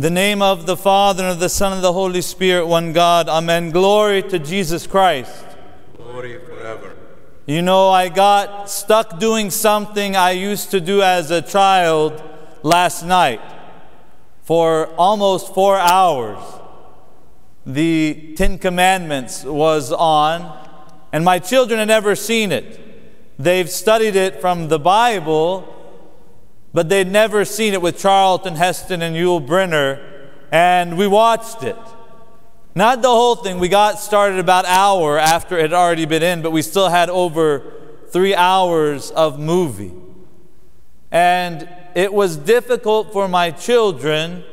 In the name of the Father, and of the Son, and of the Holy Spirit, one God. Amen. Glory to Jesus Christ. Glory forever. You know, I got stuck doing something I used to do as a child last night for almost four hours. The Ten Commandments was on, and my children had never seen it. They've studied it from the Bible, but they'd never seen it with Charlton Heston and Yul Brynner, and we watched it. Not the whole thing. We got started about an hour after it had already been in, but we still had over three hours of movie. And it was difficult for my children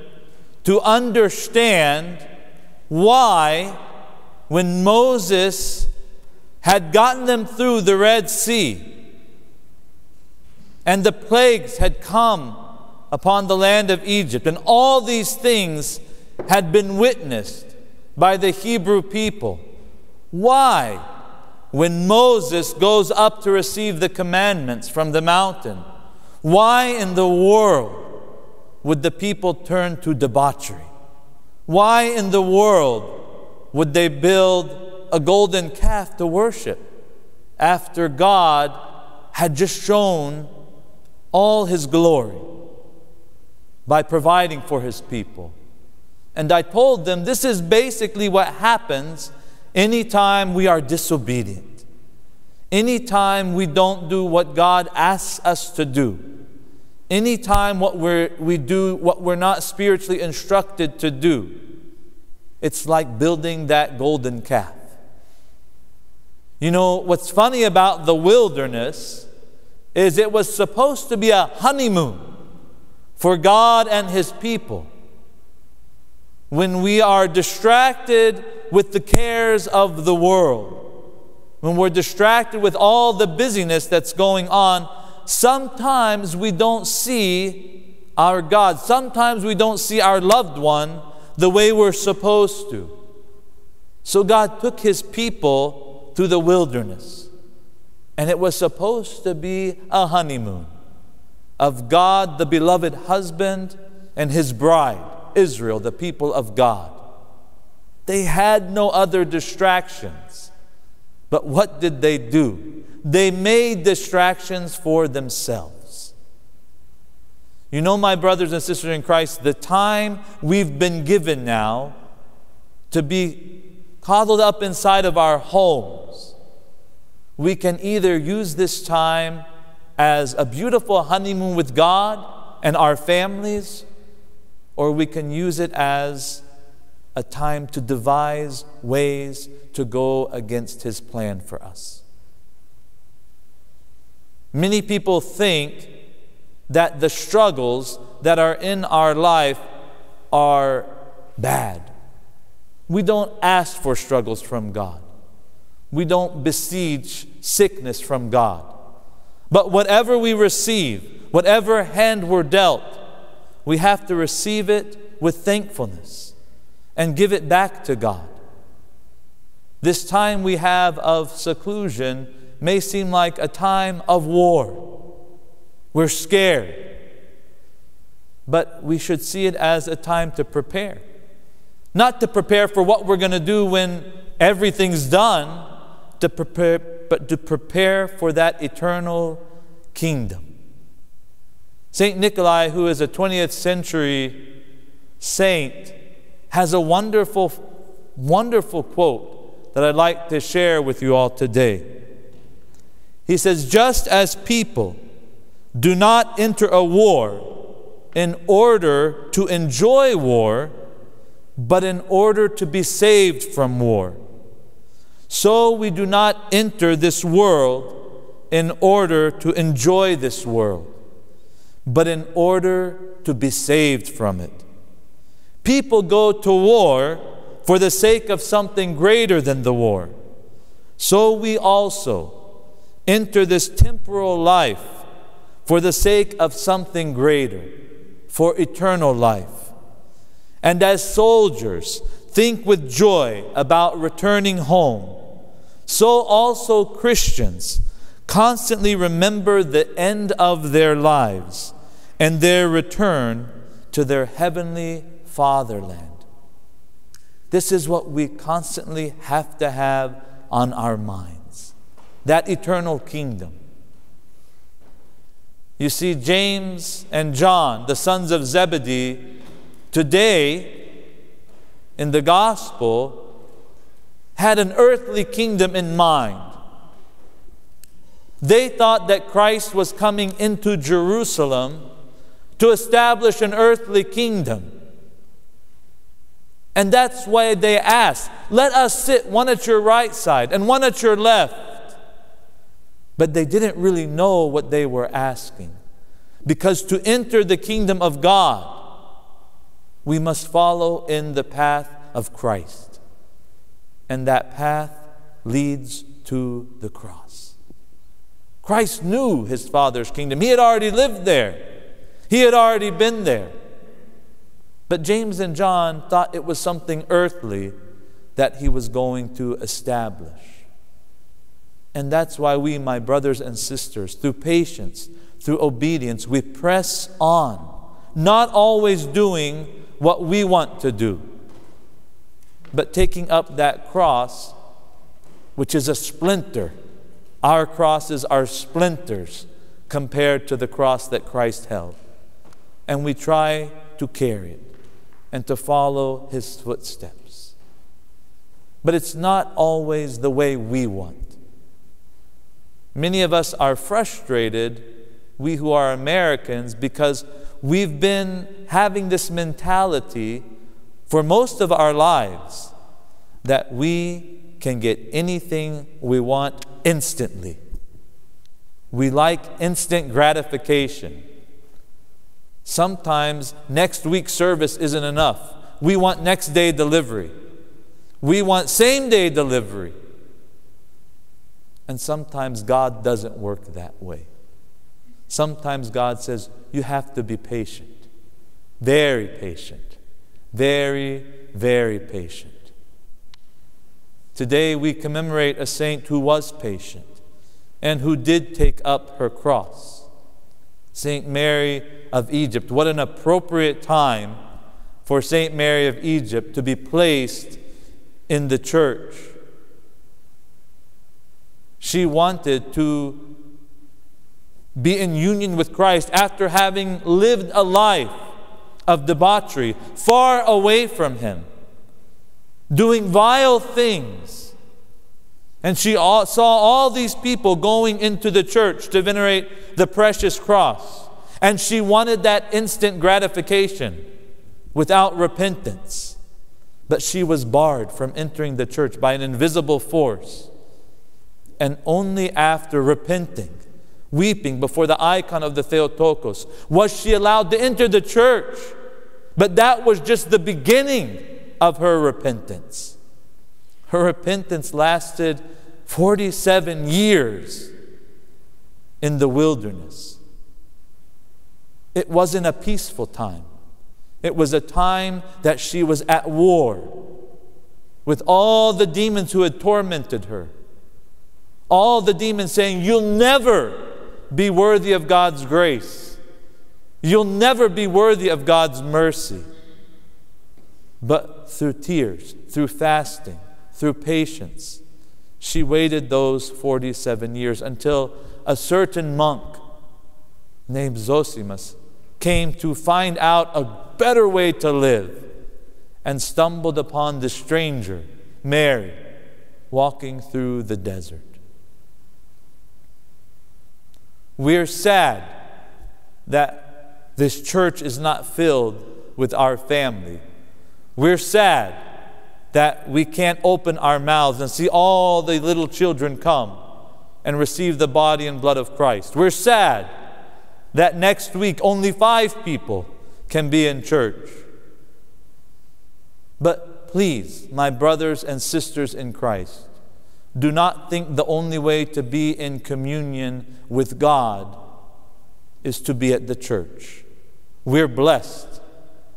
to understand why, when Moses had gotten them through the Red Sea, and the plagues had come upon the land of Egypt, and all these things had been witnessed by the Hebrew people. Why, when Moses goes up to receive the commandments from the mountain, why in the world would the people turn to debauchery? Why in the world would they build a golden calf to worship after God had just shown all his glory by providing for his people. And I told them this is basically what happens anytime we are disobedient, anytime we don't do what God asks us to do, anytime what we're, we do what we're not spiritually instructed to do. It's like building that golden calf. You know, what's funny about the wilderness is it was supposed to be a honeymoon for God and His people. When we are distracted with the cares of the world, when we're distracted with all the busyness that's going on, sometimes we don't see our God. Sometimes we don't see our loved one the way we're supposed to. So God took His people to the wilderness. And it was supposed to be a honeymoon of God, the beloved husband, and his bride, Israel, the people of God. They had no other distractions. But what did they do? They made distractions for themselves. You know, my brothers and sisters in Christ, the time we've been given now to be coddled up inside of our homes we can either use this time as a beautiful honeymoon with God and our families, or we can use it as a time to devise ways to go against His plan for us. Many people think that the struggles that are in our life are bad. We don't ask for struggles from God. We don't besiege sickness from God. But whatever we receive, whatever hand we're dealt, we have to receive it with thankfulness and give it back to God. This time we have of seclusion may seem like a time of war. We're scared. But we should see it as a time to prepare. Not to prepare for what we're going to do when everything's done, to prepare, but to prepare for that eternal kingdom. St. Nikolai, who is a 20th century saint, has a wonderful, wonderful quote that I'd like to share with you all today. He says, Just as people do not enter a war in order to enjoy war, but in order to be saved from war. So we do not enter this world in order to enjoy this world, but in order to be saved from it. People go to war for the sake of something greater than the war. So we also enter this temporal life for the sake of something greater, for eternal life. And as soldiers, think with joy about returning home so also Christians constantly remember the end of their lives and their return to their heavenly fatherland. This is what we constantly have to have on our minds that eternal kingdom. You see, James and John, the sons of Zebedee, today in the gospel, had an earthly kingdom in mind. They thought that Christ was coming into Jerusalem to establish an earthly kingdom. And that's why they asked, Let us sit one at your right side and one at your left. But they didn't really know what they were asking. Because to enter the kingdom of God, we must follow in the path of Christ. And that path leads to the cross. Christ knew his Father's kingdom, he had already lived there, he had already been there. But James and John thought it was something earthly that he was going to establish. And that's why we, my brothers and sisters, through patience, through obedience, we press on, not always doing what we want to do, but taking up that cross, which is a splinter. Our crosses are splinters compared to the cross that Christ held. And we try to carry it and to follow his footsteps. But it's not always the way we want. Many of us are frustrated, we who are Americans, because we've been having this mentality for most of our lives that we can get anything we want instantly. We like instant gratification. Sometimes next week's service isn't enough. We want next day delivery. We want same day delivery. And sometimes God doesn't work that way. Sometimes God says, you have to be patient, very patient, very, very patient. Today we commemorate a saint who was patient and who did take up her cross. Saint Mary of Egypt. What an appropriate time for Saint Mary of Egypt to be placed in the church. She wanted to be in union with Christ after having lived a life of debauchery, far away from Him, doing vile things. And she saw all these people going into the church to venerate the precious cross. And she wanted that instant gratification without repentance. But she was barred from entering the church by an invisible force. And only after repenting, weeping before the icon of the Theotokos, was she allowed to enter the church. But that was just the beginning of her repentance. Her repentance lasted 47 years in the wilderness. It wasn't a peaceful time. It was a time that she was at war with all the demons who had tormented her. All the demons saying, You'll never be worthy of God's grace. You'll never be worthy of God's mercy. But through tears, through fasting, through patience. She waited those 47 years until a certain monk named Zosimus came to find out a better way to live and stumbled upon the stranger, Mary, walking through the desert. We're sad that this church is not filled with our family. We're sad that we can't open our mouths and see all the little children come and receive the body and blood of Christ. We're sad that next week only five people can be in church. But please, my brothers and sisters in Christ, do not think the only way to be in communion with God is to be at the church. We're blessed,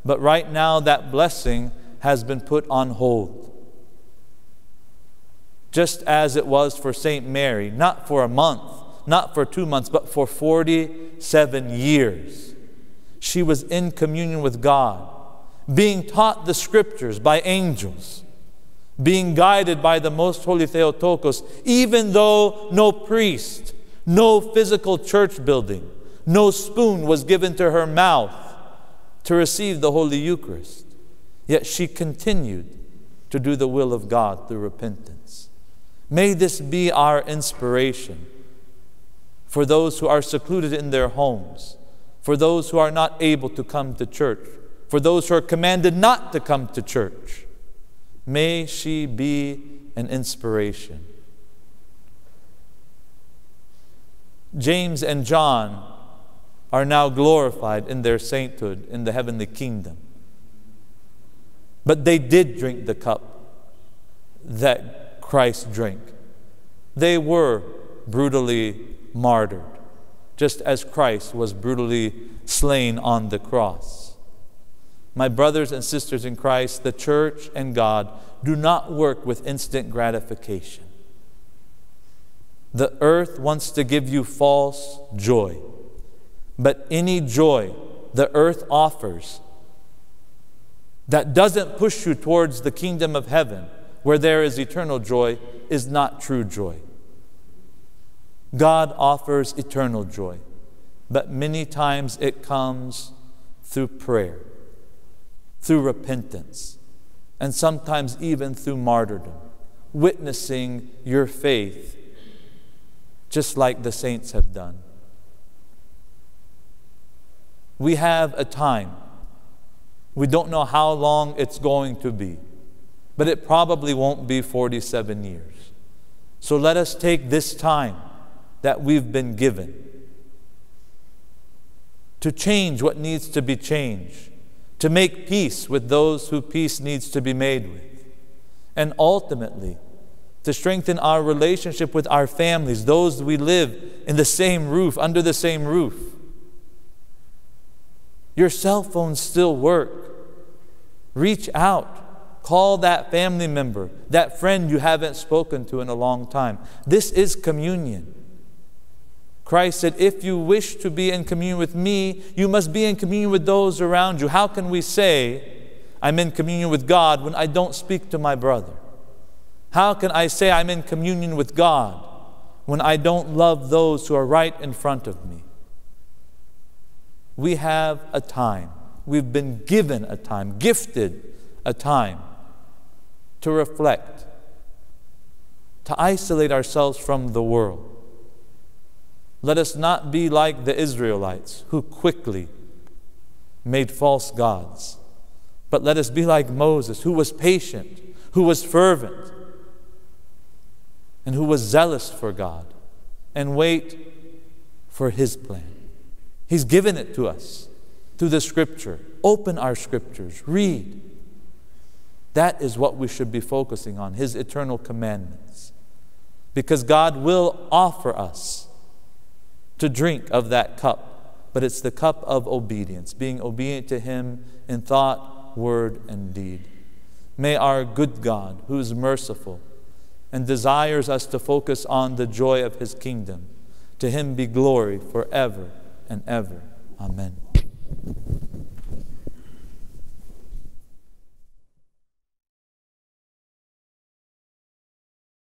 but right now that blessing has been put on hold. Just as it was for St. Mary, not for a month, not for two months, but for 47 years. She was in communion with God being taught the scriptures by angels, being guided by the most holy Theotokos, even though no priest, no physical church building, no spoon was given to her mouth to receive the Holy Eucharist. Yet she continued to do the will of God through repentance. May this be our inspiration for those who are secluded in their homes, for those who are not able to come to church, for those who are commanded not to come to church. May she be an inspiration. James and John are now glorified in their sainthood in the heavenly kingdom. But they did drink the cup that Christ drank. They were brutally martyred, just as Christ was brutally slain on the cross. My brothers and sisters in Christ, the church and God do not work with instant gratification. The earth wants to give you false joy, but any joy the earth offers that doesn't push you towards the kingdom of heaven, where there is eternal joy, is not true joy. God offers eternal joy, but many times it comes through prayer, through repentance, and sometimes even through martyrdom, witnessing your faith, just like the saints have done. We have a time we don't know how long it's going to be, but it probably won't be 47 years. So let us take this time that we've been given to change what needs to be changed, to make peace with those who peace needs to be made with, and ultimately to strengthen our relationship with our families, those we live in the same roof, under the same roof. Your cell phones still work. Reach out. Call that family member, that friend you haven't spoken to in a long time. This is communion. Christ said, If you wish to be in communion with me, you must be in communion with those around you. How can we say, I'm in communion with God when I don't speak to my brother? How can I say I'm in communion with God when I don't love those who are right in front of me? We have a time We've been given a time, gifted a time to reflect, to isolate ourselves from the world. Let us not be like the Israelites who quickly made false gods, but let us be like Moses who was patient, who was fervent, and who was zealous for God, and wait for His plan. He's given it to us through the scripture. Open our scriptures, read. That is what we should be focusing on, His eternal commandments. Because God will offer us to drink of that cup, but it's the cup of obedience, being obedient to Him in thought, word, and deed. May our good God, who is merciful and desires us to focus on the joy of His kingdom, to Him be glory forever and ever. Amen.